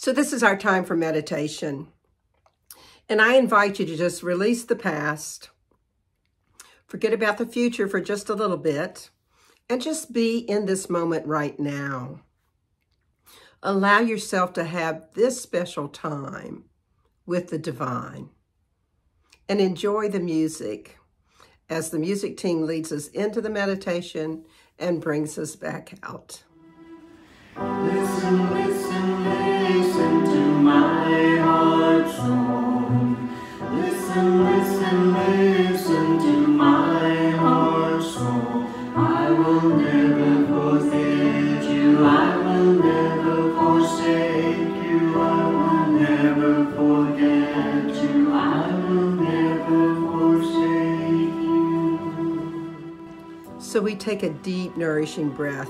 So this is our time for meditation. And I invite you to just release the past, forget about the future for just a little bit, and just be in this moment right now. Allow yourself to have this special time with the divine and enjoy the music as the music team leads us into the meditation and brings us back out. Take a deep, nourishing breath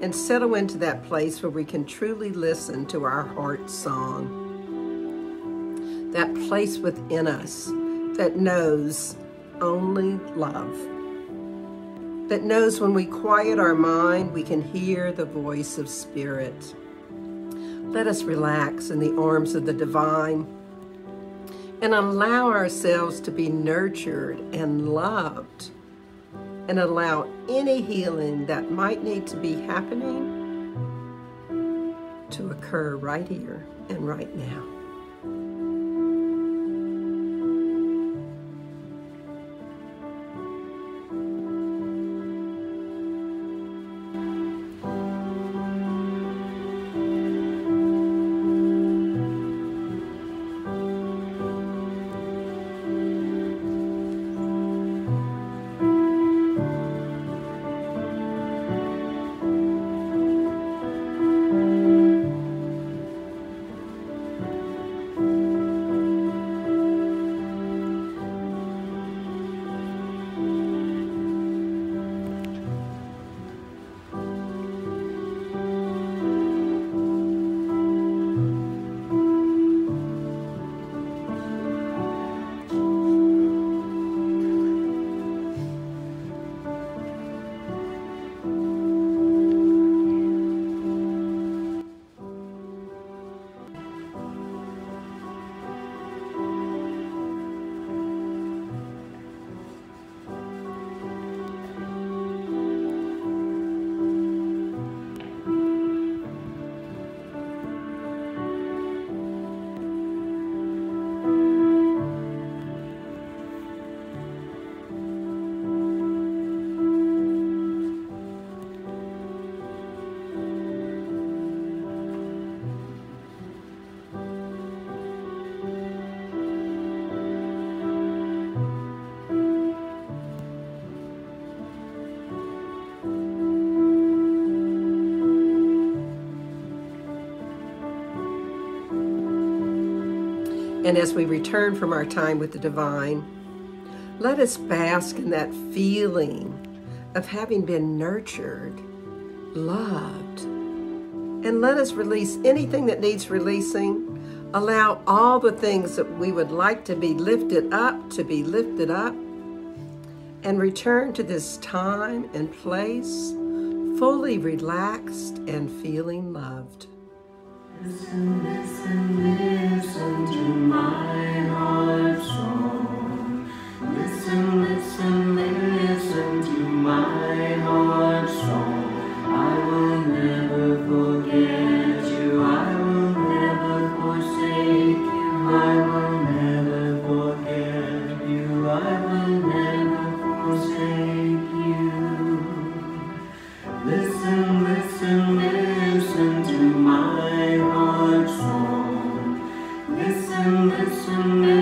and settle into that place where we can truly listen to our heart song. That place within us that knows only love. That knows when we quiet our mind, we can hear the voice of spirit. Let us relax in the arms of the divine and allow ourselves to be nurtured and loved and allow any healing that might need to be happening to occur right here and right now. And as we return from our time with the divine, let us bask in that feeling of having been nurtured, loved, and let us release anything that needs releasing. Allow all the things that we would like to be lifted up to be lifted up and return to this time and place fully relaxed and feeling loved. Listen,